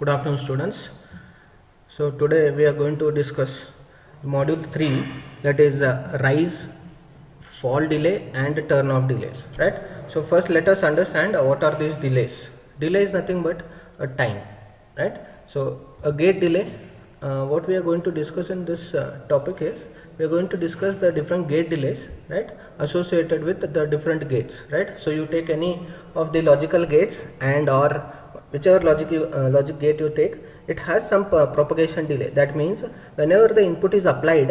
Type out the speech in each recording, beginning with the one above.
Good afternoon students. So today we are going to discuss module 3 that is uh, rise, fall delay and turn off delays right. So first let us understand uh, what are these delays. Delay is nothing but a time right. So a gate delay uh, what we are going to discuss in this uh, topic is we are going to discuss the different gate delays right associated with the different gates right. So you take any of the logical gates and or whichever logic you, uh, logic gate you take it has some uh, propagation delay. That means whenever the input is applied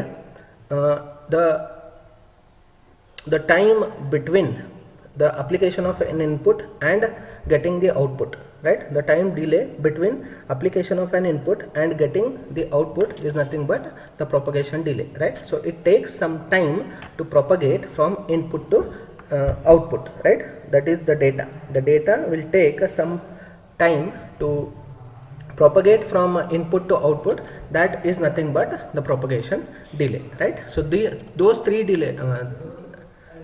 uh, the the time between the application of an input and getting the output right? The time delay between application of an input and getting the output is nothing but the propagation delay right? So it takes some time to propagate from input to uh, output right? That is the data. The data will take some time to propagate from input to output that is nothing but the propagation delay right? So the those three delay uh,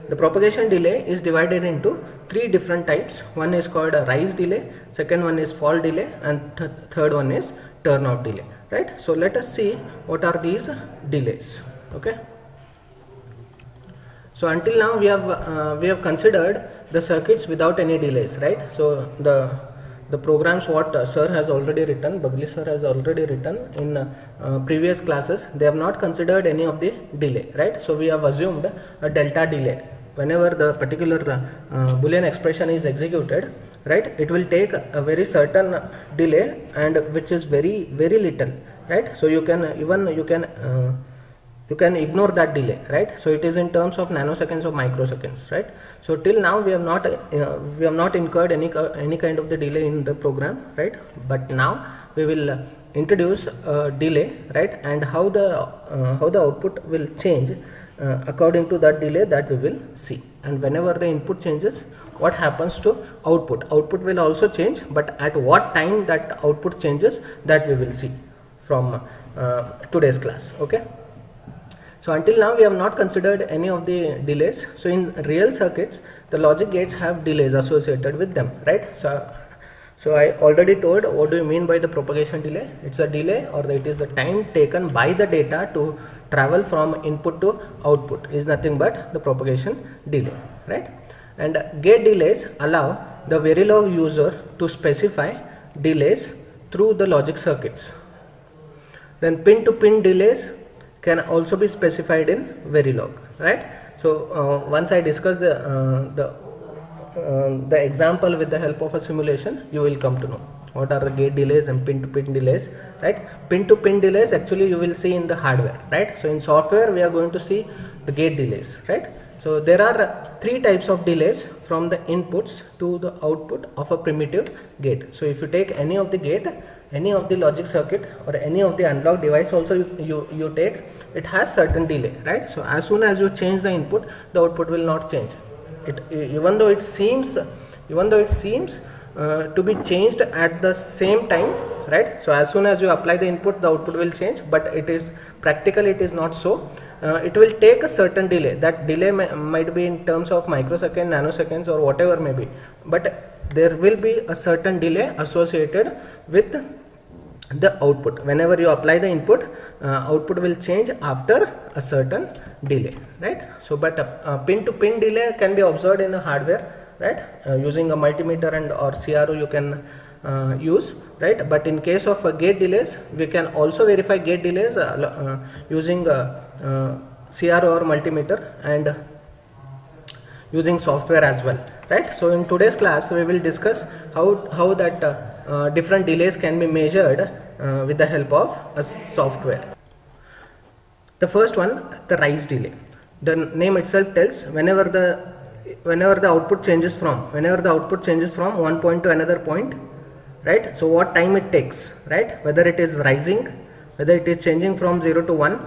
the propagation delay is divided into three different types. One is called a rise delay second one is fall delay and th third one is turn off delay right? So let us see what are these delays okay? So until now we have uh, we have considered the circuits without any delays right? So the the programs what uh, sir has already written Bagli sir has already written in uh, previous classes. They have not considered any of the delay right? So we have assumed a delta delay. Whenever the particular uh, boolean expression is executed right it will take a very certain delay and which is very very little right? So you can even you can uh, you can ignore that delay right? So it is in terms of nanoseconds or microseconds right? So till now we have not uh, we have not incurred any any kind of the delay in the program right? But now we will uh, introduce delay right? And how the uh, how the output will change uh, according to that delay that we will see. And whenever the input changes what happens to output? Output will also change but at what time that output changes that we will see from uh, today's class okay so until now we have not considered any of the delays. So in real circuits the logic gates have delays associated with them right? So so i already told what do you mean by the propagation delay? It's a delay or it is the time taken by the data to travel from input to output. Is nothing but the propagation delay right? And gate delays allow the verilog user to specify delays through the logic circuits. Then pin to pin delays can also be specified in verilog right? So uh, once i discuss the uh, the uh, the example with the help of a simulation you will come to know what are the gate delays and pin to pin delays right? Pin to pin delays actually you will see in the hardware right? So in software we are going to see the gate delays right? So there are three types of delays from the inputs to the output of a primitive gate. So if you take any of the gate any of the logic circuit or any of the analog device also you, you, you take it has certain delay right? So as soon as you change the input the output will not change. It even though it seems even though it seems uh, to be changed at the same time right? So as soon as you apply the input the output will change but it is practically it is not so. Uh, it will take a certain delay. That delay might be in terms of microsecond nanoseconds or whatever may be. But there will be a certain delay associated with the output. Whenever you apply the input uh, output will change after a certain delay right? So but uh, pin to pin delay can be observed in the hardware right? Uh, using a multimeter and or CRO you can uh, use right? But in case of uh, gate delays we can also verify gate delays uh, using CRO or multimeter and using software as well right? So in today's class we will discuss how how that uh, uh, different delays can be measured uh, with the help of a software. The first one the rise delay. The name itself tells whenever the whenever the output changes from whenever the output changes from one point to another point right? So what time it takes right? Whether it is rising whether it is changing from 0 to 1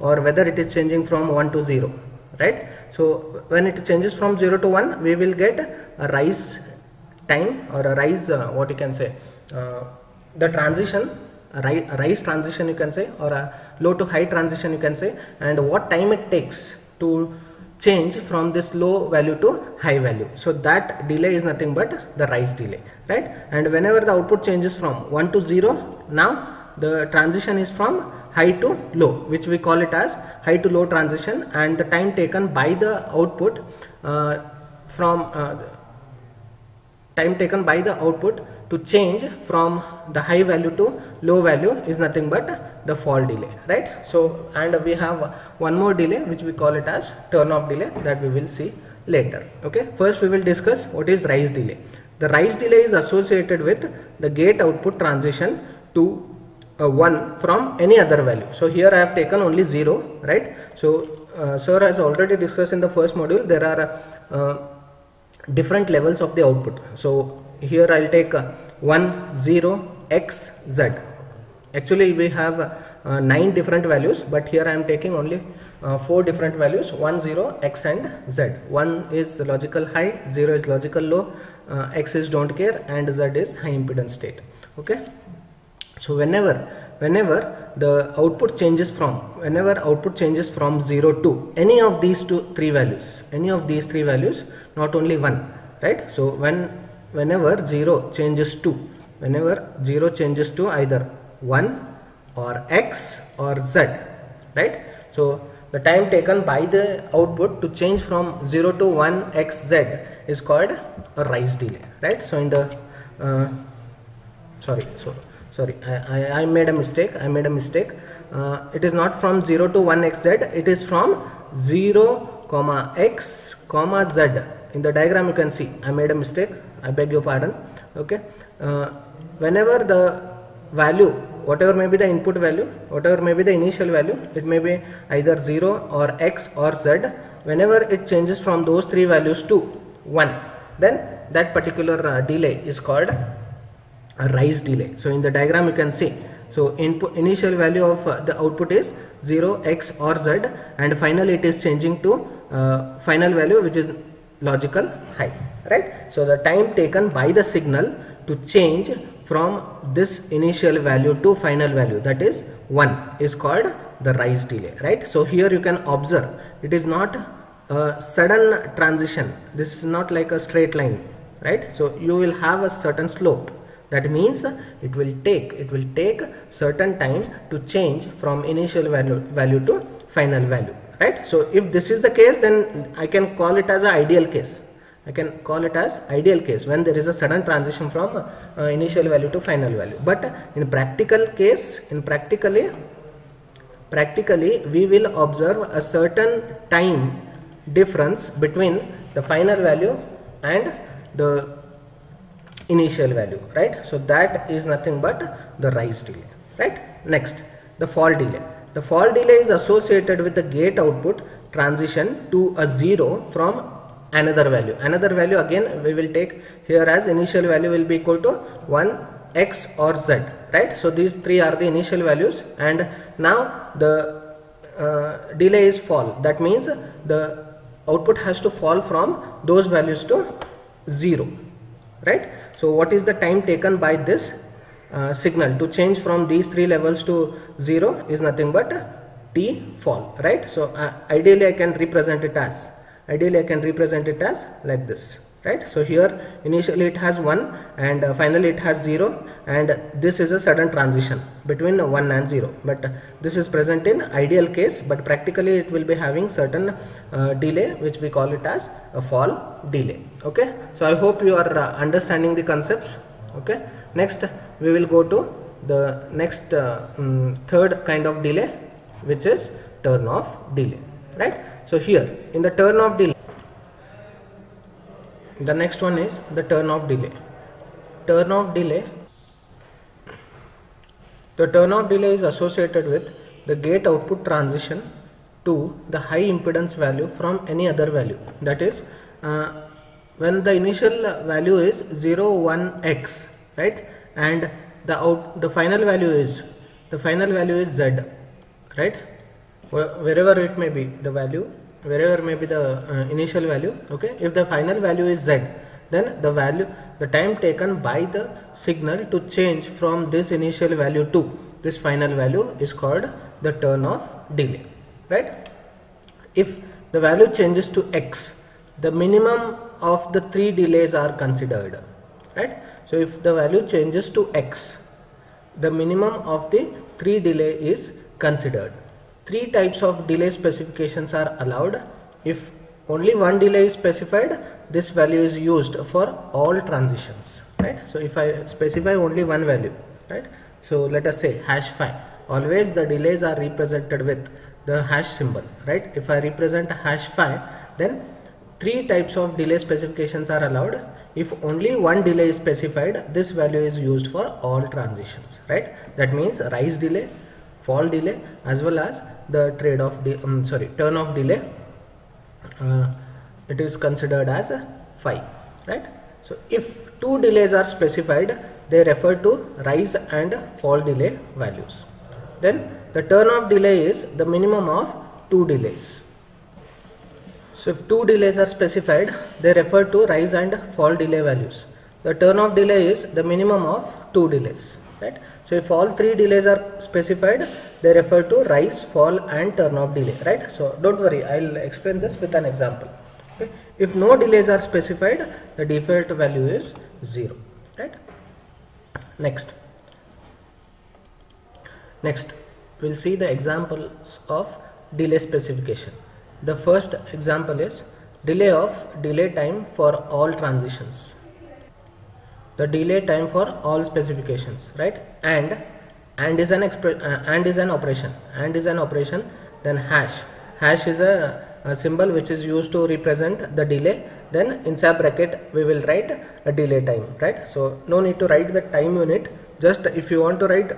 or whether it is changing from 1 to 0 right so when it changes from 0 to 1 we will get a rise time or a rise uh, what you can say uh, the transition rise, rise transition you can say or a low to high transition you can say and what time it takes to change from this low value to high value. So that delay is nothing but the rise delay right? And whenever the output changes from 1 to 0 now the transition is from high to low which we call it as high to low transition and the time taken by the output uh, from uh, time taken by the output to change from the high value to low value is nothing but the fall delay right? So and we have one more delay which we call it as turn off delay that we will see later okay? First we will discuss what is rise delay. The rise delay is associated with the gate output transition to uh, 1 from any other value. So here i have taken only 0 right? So uh, sir has already discussed in the first module there are uh, different levels of the output. So here i'll take uh, 1 0 x z. Actually we have uh, nine different values but here i am taking only uh, four different values 1 0 x and z. 1 is logical high 0 is logical low uh, x is don't care and z is high impedance state. Okay so whenever whenever the output changes from whenever output changes from 0 to any of these two three values any of these three values not only one right? So when whenever 0 changes to whenever 0 changes to either 1 or x or z right? So the time taken by the output to change from 0 to 1 x z is called a rise delay right? So in the uh, sorry so sorry I, I, I made a mistake I made a mistake. Uh, it is not from 0 to 1 x z it is from 0 comma x comma z. In the diagram you can see I made a mistake I beg your pardon okay? Uh, whenever the value whatever may be the input value whatever may be the initial value it may be either 0 or x or z whenever it changes from those three values to 1 then that particular uh, delay is called a rise delay. So in the diagram you can see so input initial value of uh, the output is 0 x or z and finally it is changing to uh, final value which is logical high right? So the time taken by the signal to change from this initial value to final value that is 1 is called the rise delay right? So here you can observe it is not a sudden transition. This is not like a straight line right? So you will have a certain slope that means it will take it will take certain time to change from initial value value to final value right so if this is the case then i can call it as an ideal case I can call it as ideal case when there is a sudden transition from uh, initial value to final value. But in practical case, in practically, practically we will observe a certain time difference between the final value and the initial value, right? So that is nothing but the rise delay, right? Next, the fall delay. The fall delay is associated with the gate output transition to a zero from another value another value again we will take here as initial value will be equal to 1 x or z right so these three are the initial values and now the uh, delay is fall that means the output has to fall from those values to 0 right so what is the time taken by this uh, signal? To change from these three levels to 0 is nothing but t fall right? So uh, ideally i can represent it as ideally I can represent it as like this right? So here initially it has 1 and uh, finally it has 0 and this is a sudden transition between 1 and 0 but this is present in ideal case but practically it will be having certain uh, delay which we call it as a fall delay okay? So I hope you are uh, understanding the concepts. Okay? Next we will go to the next um, third kind of delay which is turn off delay. Right? So here in the turn off delay the next one is the turn off delay. Turn off delay the turn off delay is associated with the gate output transition to the high impedance value from any other value. That is uh, when the initial value is 0 1 x right? And the out the final value is the final value is z right? Wherever it may be the value wherever may be the uh, initial value okay? If the final value is z then the value the time taken by the signal to change from this initial value to this final value is called the turn off delay right? If the value changes to x, the minimum of the three delays are considered. Right? So if the value changes to x, the minimum of the three delay is considered. Three types of delay specifications are allowed. If only one delay is specified, this value is used for all transitions. Right? So if I specify only one value, right? So let us say hash 5. Always the delays are represented with the hash symbol, right? If I represent hash 5, then three types of delay specifications are allowed. If only one delay is specified, this value is used for all transitions, right? That means rise delay, fall delay, as well as the trade off, um, sorry, turn off delay. Uh, it is considered as 5, right? So if two delays are specified, they refer to rise and fall delay values. Then the turn off delay is the minimum of two delays. So if two delays are specified, they refer to rise and fall delay values. The turn off delay is the minimum of two delays, right? So if all three delays are specified, they refer to rise, fall and turn off delay, right? So don't worry, I'll explain this with an example. Okay? If no delays are specified, the default value is 0, right? Next. Next, we'll see the examples of delay specification. The first example is delay of delay time for all transitions. The delay time for all specifications, right? And and is an uh, and is an operation. And is an operation. Then hash. Hash is a, a symbol which is used to represent the delay. Then inside bracket we will write a delay time, right? So no need to write the time unit. Just if you want to write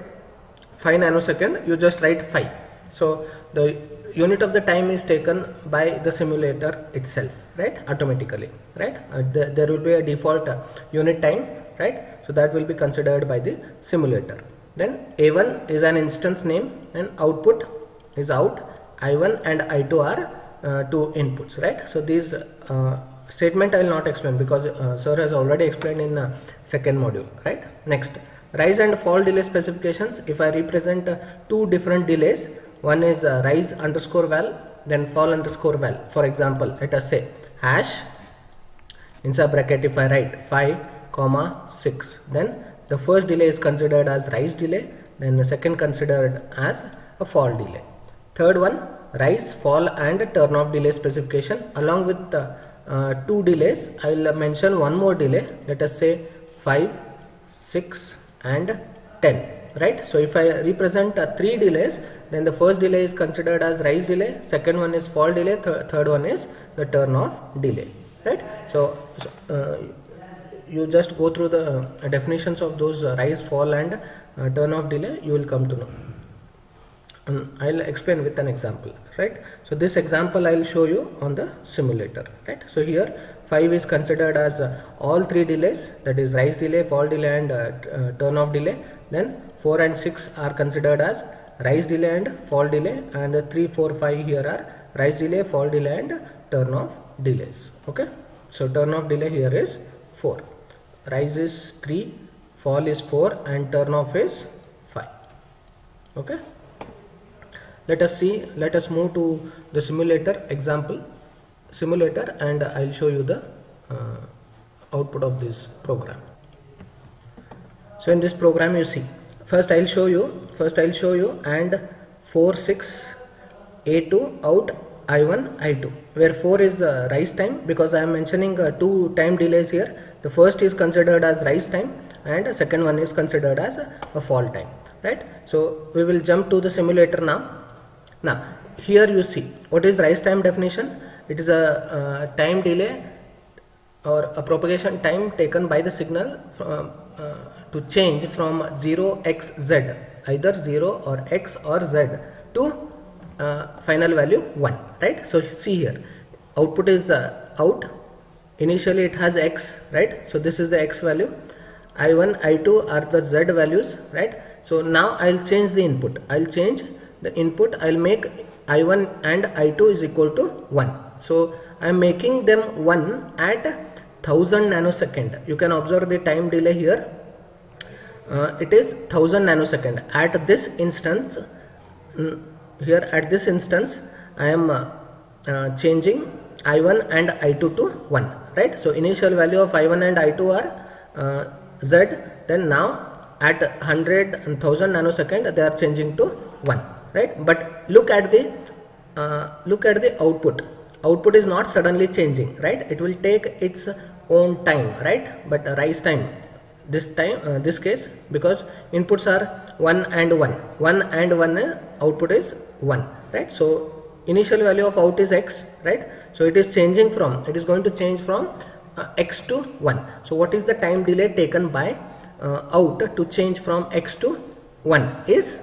5 nanosecond, you just write 5. So the unit of the time is taken by the simulator itself right? Automatically right? Uh, th there will be a default uh, unit time right? So that will be considered by the simulator. Then a1 is an instance name and output is out i1 and i2 are uh, two inputs right? So these uh, statement i will not explain because uh, sir has already explained in uh, second module right? Next rise and fall delay specifications. If i represent two different delays one is uh, rise underscore val then fall underscore val. For example let us say hash inside bracket if I write 5 comma 6 then the first delay is considered as rise delay then the second considered as a fall delay. Third one rise fall and turn off delay specification. Along with the uh, two delays I will mention one more delay. Let us say 5 6 and 10 right? So if i represent uh, three delays then the first delay is considered as rise delay second one is fall delay th third one is the turn off delay right? So, so uh, you just go through the uh, definitions of those uh, rise fall and uh, turn off delay you will come to know. And i'll explain with an example right? So this example i'll show you on the simulator right? So here 5 is considered as uh, all three delays that is rise delay fall delay and turn off delay then 4 and 6 are considered as rise delay and fall delay and 3 4 5 here are rise delay fall delay and turn off delays. Okay? So turn off delay here is 4 rise is 3 fall is 4 and turn off is 5 okay? Let us see let us move to the simulator example. Simulator and I'll show you the uh, output of this program. So in this program you see first I'll show you. First I'll show you. And 4 6 a2 out i1 i2 where 4 is uh, rise time because I am mentioning uh, two time delays here. The first is considered as rise time and the second one is considered as a fall time right? So we will jump to the simulator now. Now here you see what is rise time definition? It is a uh, time delay or a propagation time taken by the signal from, uh, to change from 0xz either 0 or x or z to uh, final value 1 right? So see here output is uh, out. Initially it has x right? So this is the x value. I1 i2 are the z values right? So now i'll change the input. I'll change the input. I'll make i1 and i2 is equal to 1 so i'm making them 1 at 1000 nanosecond. You can observe the time delay here uh, it is 1000 nanosecond. At this instance here at this instance I am uh, uh, changing i1 and i2 to 1 right? So initial value of i1 and i2 are uh, z. Then now at 100 and 1000 nanosecond they are changing to 1 right? But look at the uh, look at the output. Output is not suddenly changing right? It will take its own time right? But rise time this time uh, this case because inputs are 1 and 1 1 and 1 uh, output is 1 right? So initial value of out is x right? So it is changing from it is going to change from uh, x to 1 so what is the time delay taken by uh, out to change from x to 1 is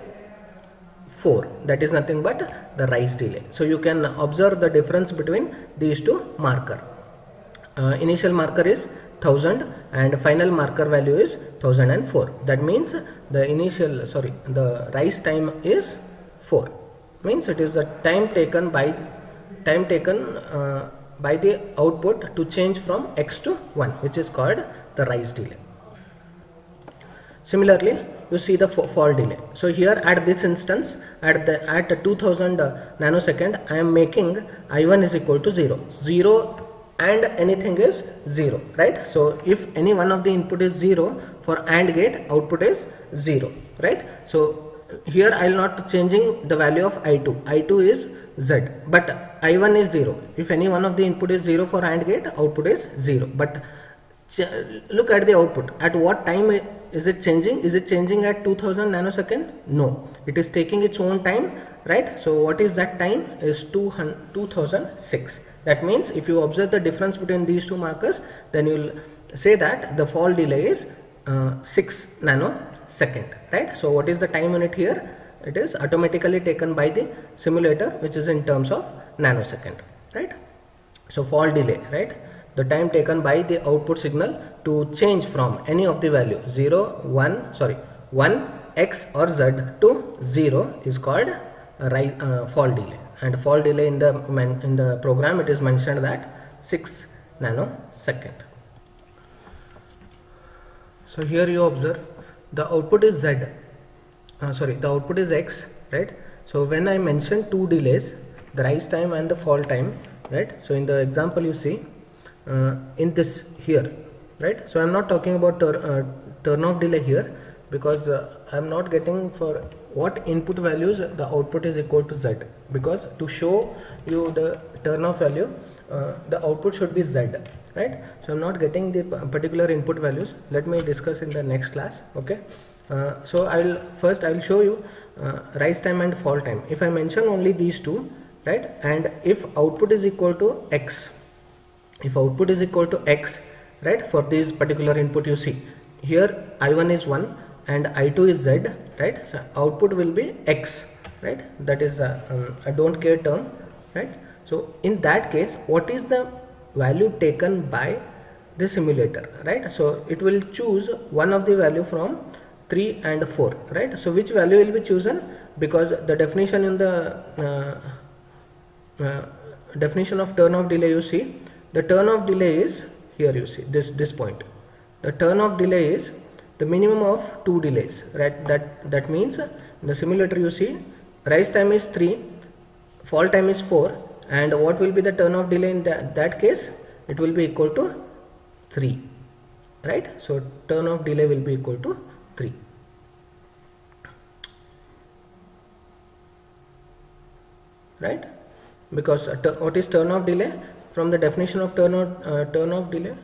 4 that is nothing but the rise delay. So you can observe the difference between these two marker. Uh, initial marker is 1000 and final marker value is 1004 that means the initial sorry the rise time is 4 means it is the time taken by time taken uh, by the output to change from x to 1 which is called the rise delay. Similarly you see the fall delay. So here at this instance at the at 2000 nanosecond i am making i1 is equal to 0 0 and anything is 0 right? So if any one of the input is 0 for AND gate output is 0 right? So here I will not changing the value of I2 I2 is Z but I1 is 0 if any one of the input is 0 for AND gate output is 0 but look at the output. At what time is it changing? Is it changing at 2000 nanosecond? No. It is taking its own time right? So what is that time? Is 200 2006 that means if you observe the difference between these two markers then you will say that the fall delay is uh, 6 nanosecond right? So what is the time unit here? It is automatically taken by the simulator which is in terms of nanosecond right? So fall delay right? The time taken by the output signal to change from any of the value 0 1 sorry 1 x or z to 0 is called uh, fall delay and fall delay in the in the program it is mentioned that 6 nanosecond so here you observe the output is z uh, sorry the output is x right? So when i mention two delays the rise time and the fall time right? So in the example you see uh, in this here right? So i'm not talking about tur uh, turn off delay here because uh, i'm not getting for what input values the output is equal to z. Because to show you the turn off value uh, the output should be z right? So i'm not getting the particular input values. Let me discuss in the next class okay? Uh, so i'll first i'll show you uh, rise time and fall time. If i mention only these two right and if output is equal to x if output is equal to x right for this particular input you see here i1 is 1 and i2 is z right? So output will be x right? That is a, um, a don't care term right? So in that case what is the value taken by the simulator right? So it will choose one of the value from 3 and 4 right? So which value will be chosen? Because the definition in the uh, uh, definition of turn off delay you see the turn off delay is here you see this this point. The turn off delay is the minimum of two delays right? That that means the simulator you see rise time is 3 fall time is 4 and what will be the turn off delay in that, that case? It will be equal to 3 right? So turn off delay will be equal to 3 right? Because what is turn off delay? From the definition of turn off uh, turn off delay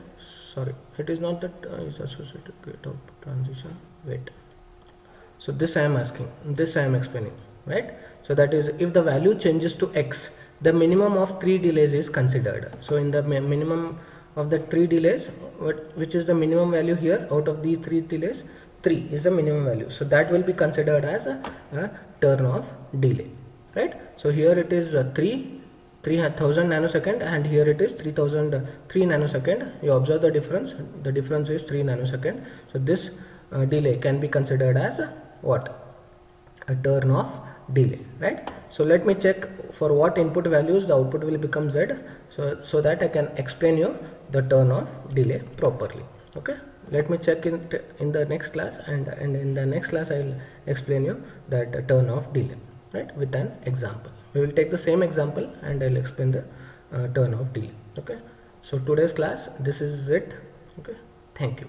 sorry. It is not that uh, is associated with transition. Wait. So this I am asking. This I am explaining. Right? So that is if the value changes to x the minimum of three delays is considered. So in the minimum of the three delays what which is the minimum value here? Out of these three delays 3 is the minimum value. So that will be considered as a, a turn off delay. Right? So here it is uh, 3 3000 nanosecond and here it is 3003 nanosecond. You observe the difference. The difference is 3 nanosecond. So this uh, delay can be considered as a, what? A turn off delay right? So let me check for what input values the output will become z so so that i can explain you the turn off delay properly okay? Let me check in in the next class and and in the next class i will explain you that turn off delay right with an example we will take the same example and I'll explain the uh, turn off delay. Okay? So today's class this is it. Okay? Thank you